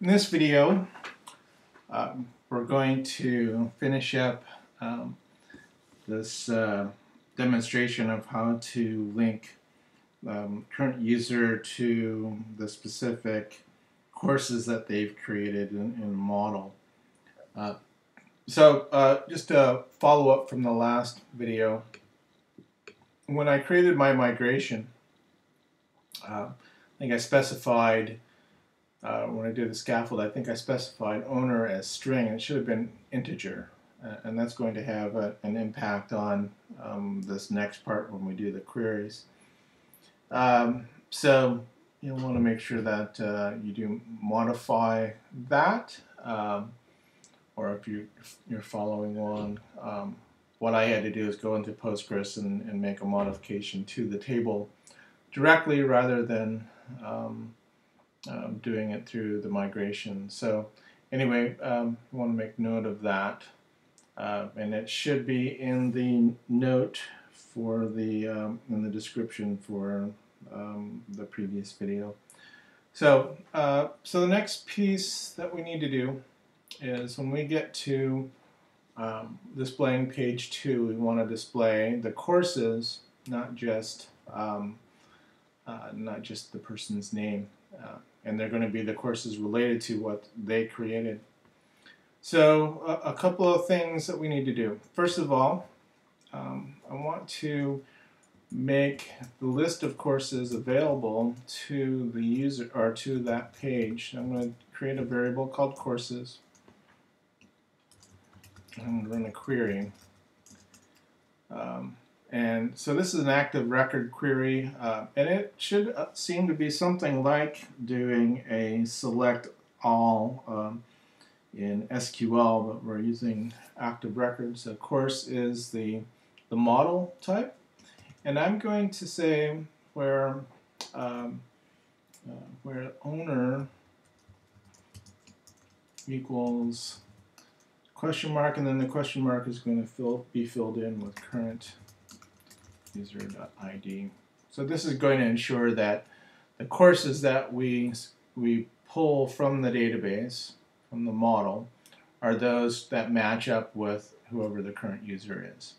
in this video, um, we're going to finish up um, this uh, demonstration of how to link um, current user to the specific courses that they've created in, in model. Uh, so uh, just a follow up from the last video, when I created my migration, uh, I think I specified uh, when I did the scaffold, I think I specified owner as string, and it should have been integer. Uh, and that's going to have a, an impact on um, this next part when we do the queries. Um, so you'll want to make sure that uh, you do modify that, um, or if you, you're following along, um, what I had to do is go into Postgres and, and make a modification to the table directly rather than um, um, doing it through the migration. So anyway, um, want to make note of that. Uh, and it should be in the note for the um, in the description for um, the previous video. So uh, so the next piece that we need to do is when we get to um, displaying page two, we want to display the courses, not just um, uh, not just the person's name. Uh, and they're going to be the courses related to what they created. So a, a couple of things that we need to do. First of all, um, I want to make the list of courses available to the user or to that page. I'm going to create a variable called courses. I'm going to run a query. Um, and so this is an active record query, uh, and it should uh, seem to be something like doing a select all um, in SQL, but we're using active records. Of course, is the, the model type. And I'm going to say where, um, uh, where owner equals question mark, and then the question mark is going to fill, be filled in with current user.id. So this is going to ensure that the courses that we, we pull from the database, from the model, are those that match up with whoever the current user is.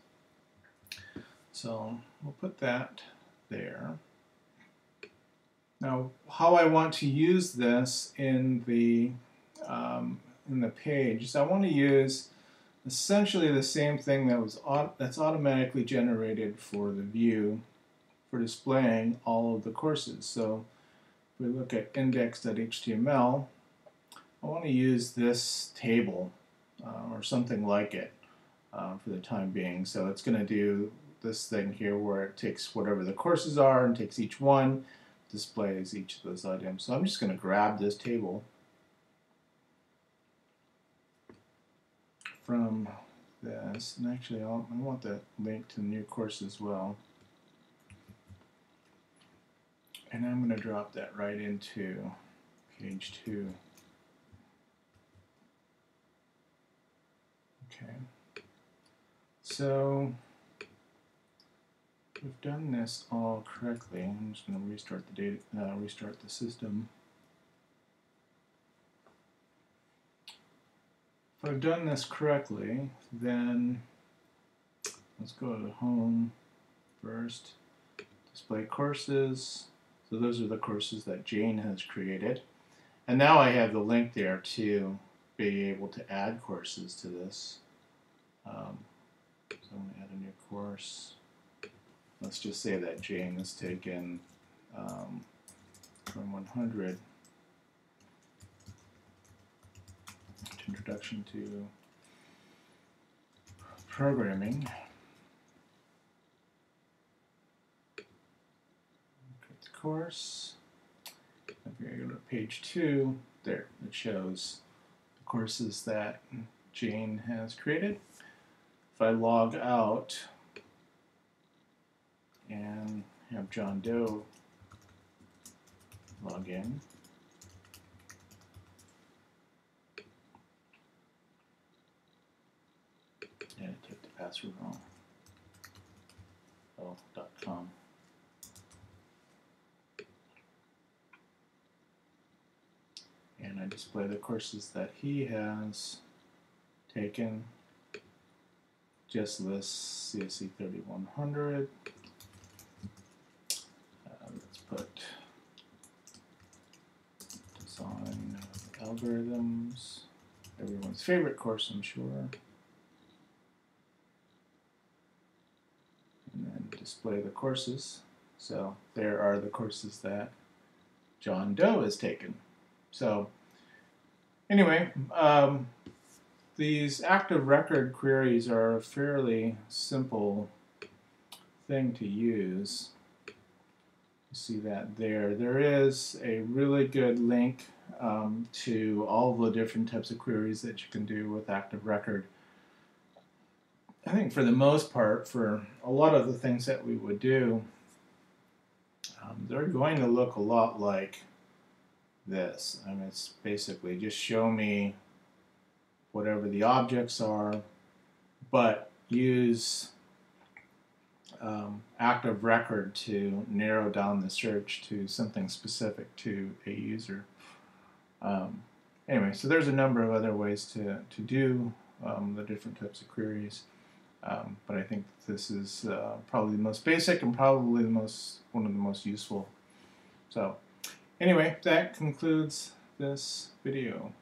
So we'll put that there. Now, how I want to use this in the um, in the page is I want to use essentially the same thing that was that's automatically generated for the view for displaying all of the courses. So if we look at index.html, I want to use this table uh, or something like it uh, for the time being. So it's going to do this thing here where it takes whatever the courses are and takes each one, displays each of those items. So I'm just going to grab this table from this, and actually I'll, I want that link to the new course as well. And I'm going to drop that right into page 2. Okay. So we've done this all correctly. I'm just going to restart the data, uh, restart the system. If I've done this correctly, then let's go to home first, display courses. So those are the courses that Jane has created. And now I have the link there to be able to add courses to this. Um, so I'm going to add a new course. Let's just say that Jane has taken um, from 100 Introduction to Programming. Create the course. If we go to page two, there it shows the courses that Jane has created. If I log out and have John Doe log in, and Wrong. Oh, dot com. and I display the courses that he has taken. Just lists CSE 3100. Uh, let's put design algorithms, everyone's favorite course, I'm sure. And then display the courses. So there are the courses that John Doe has taken. So anyway, um, these active record queries are a fairly simple thing to use. You see that there. There is a really good link um, to all the different types of queries that you can do with active record. I think for the most part, for a lot of the things that we would do, um, they're going to look a lot like this. I mean, it's basically just show me whatever the objects are, but use um, active record to narrow down the search to something specific to a user. Um, anyway, so there's a number of other ways to, to do um, the different types of queries. Um, but I think this is uh, probably the most basic and probably the most one of the most useful. So anyway, that concludes this video.